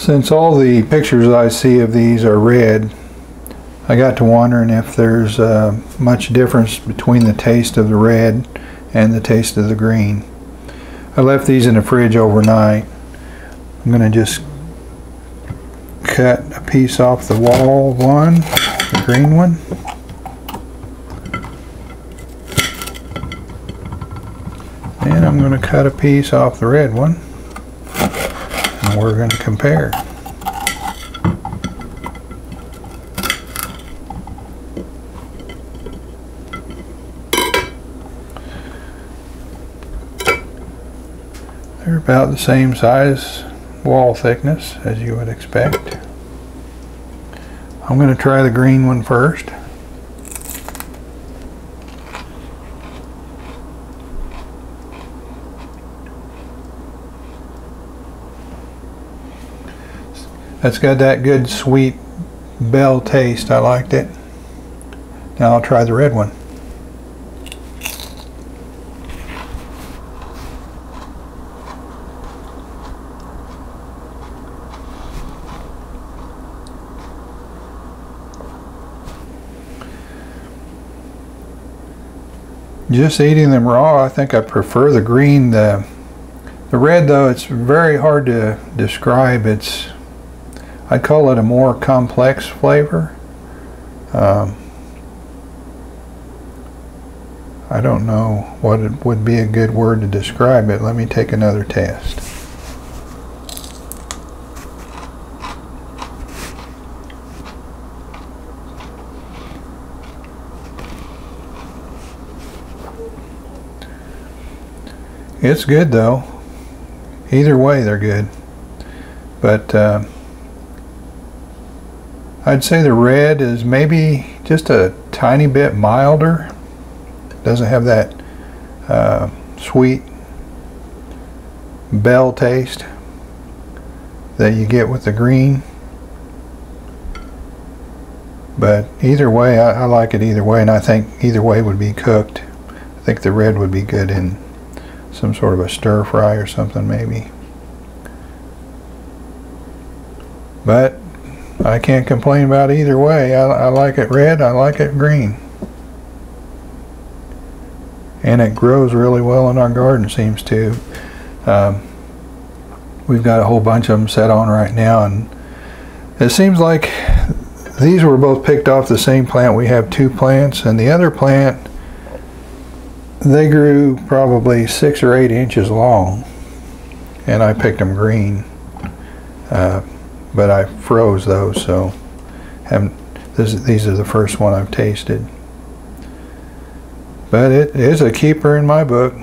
Since all the pictures I see of these are red, I got to wondering if there's uh, much difference between the taste of the red and the taste of the green. I left these in the fridge overnight. I'm going to just cut a piece off the wall one, the green one. And I'm going to cut a piece off the red one and we're going to compare. They're about the same size wall thickness as you would expect. I'm going to try the green one first. That's got that good sweet bell taste. I liked it. Now I'll try the red one. Just eating them raw, I think I prefer the green. The, the red though, it's very hard to describe. It's I call it a more complex flavor. Um, I don't know what it would be a good word to describe it. Let me take another test. It's good though. Either way, they're good. But uh, I'd say the red is maybe just a tiny bit milder. Doesn't have that uh, sweet bell taste that you get with the green. But either way, I, I, like it either way, and I think either way would be cooked. I think the red would be good in some sort of a stir fry or something maybe. But I can't complain about either way. I, I like it red, I like it green. And it grows really well in our garden, seems to. Um, we've got a whole bunch of them set on right now, and it seems like these were both picked off the same plant. We have two plants, and the other plant, they grew probably six or eight inches long, and I picked them green. Uh, but I froze those, so haven't. This, these are the first one I've tasted. But it is a keeper in my book.